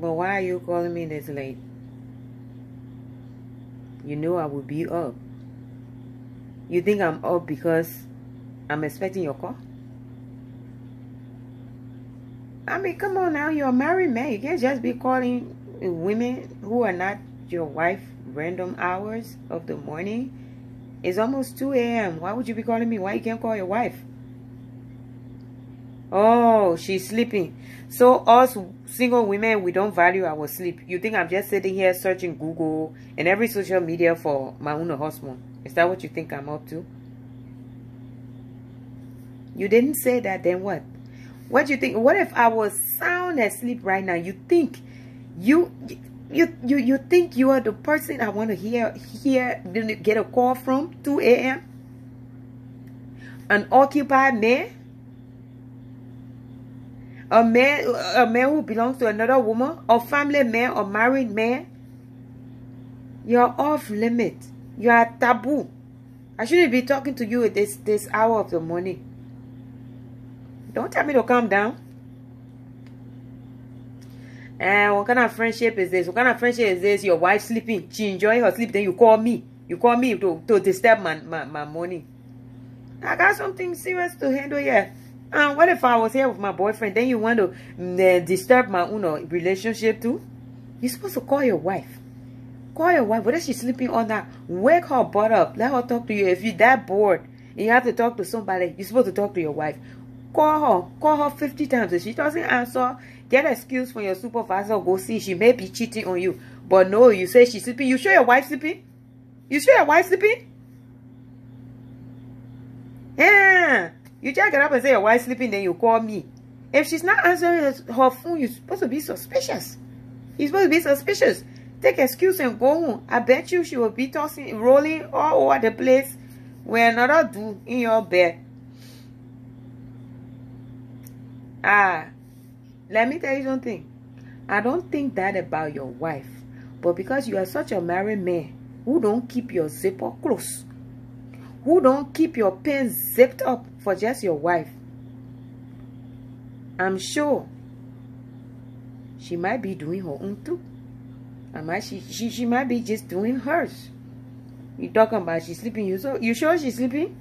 But why are you calling me this late? You know I will be up. You think I'm up because I'm expecting your call? I mean, come on now. You're a married man. You can't just be calling women who are not your wife random hours of the morning. It's almost 2 a.m. Why would you be calling me? Why you can't call your wife? Oh, she's sleeping. So us single women, we don't value our sleep. You think I'm just sitting here searching Google and every social media for my own husband? Is that what you think I'm up to? You didn't say that, then what? What do you think? What if I was sound asleep right now? You think you you you you think you are the person I want to hear hear get a call from 2 a.m. An occupied man? A man a man who belongs to another woman, a family man, or married man? You're off limit. You are taboo. I shouldn't be talking to you at this this hour of the morning. Don't tell me to calm down. And what kind of friendship is this? What kind of friendship is this? Your wife sleeping. She enjoying her sleep. Then you call me. You call me to, to disturb my, my, my morning. I got something serious to handle here. And what if I was here with my boyfriend? Then you want to uh, disturb my own uh, relationship too? You're supposed to call your wife. Call your wife. Whether she's sleeping or not, wake her butt up. Let her talk to you. If you're that bored you have to talk to somebody, you're supposed to talk to your wife. Call her. Call her 50 times. If she doesn't answer, get excuse from your supervisor. Go see. She may be cheating on you. But no, you say she's sleeping. You sure your wife sleeping? You sure your wife sleeping? Yeah. You just get up and say your wife sleeping, then you call me. If she's not answering her phone, you're supposed to be suspicious. You're supposed to be suspicious. Take excuse and go home. I bet you she will be tossing, and rolling all over the place with another dude in your bed. Ah, let me tell you something. I don't think that about your wife. But because you are such a married man who don't keep your zipper close, who don't keep your pants zipped up for just your wife, I'm sure she might be doing her own too. I might she, she she might be just doing hers. You talking about she's sleeping? You so you sure she's sleeping?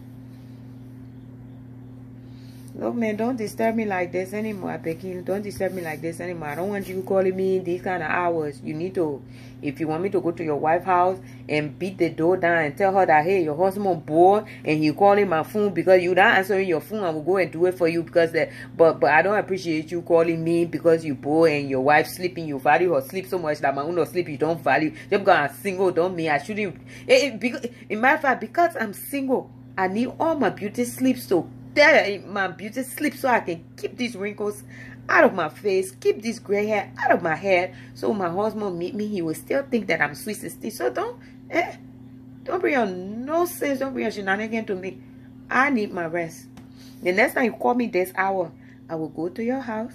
Look, man, don't disturb me like this anymore. I beg you, don't disturb me like this anymore. I don't want you calling me these kind of hours. You need to, if you want me to go to your wife's house and beat the door down and tell her that, hey, your husband bored and he calling my phone because you not answering your phone, I will go and do it for you because that, but, but I don't appreciate you calling me because you bored and your wife sleeping. You value her sleep so much that my own sleep you don't value. Just because I'm single don't mean I shouldn't, it, because, in my fact, because I'm single, I need all my beauty sleep so that my beauty sleep so I can keep these wrinkles out of my face, keep this gray hair out of my head. So my husband meet me, he will still think that I'm sweet 16. So don't, eh, don't bring your no sense, don't bring your shenanigans to me. I need my rest. The next time you call me this hour, I will go to your house.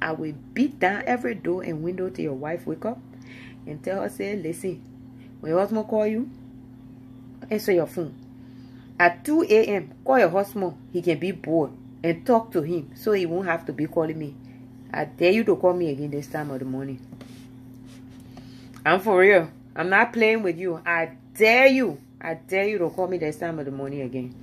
I will beat down every door and window till your wife wake up and tell her, say, listen, when your husband call you, answer your phone. At 2 a.m., call your husband. He can be bored and talk to him so he won't have to be calling me. I dare you to call me again this time of the morning. I'm for real. I'm not playing with you. I dare you. I dare you to call me this time of the morning again.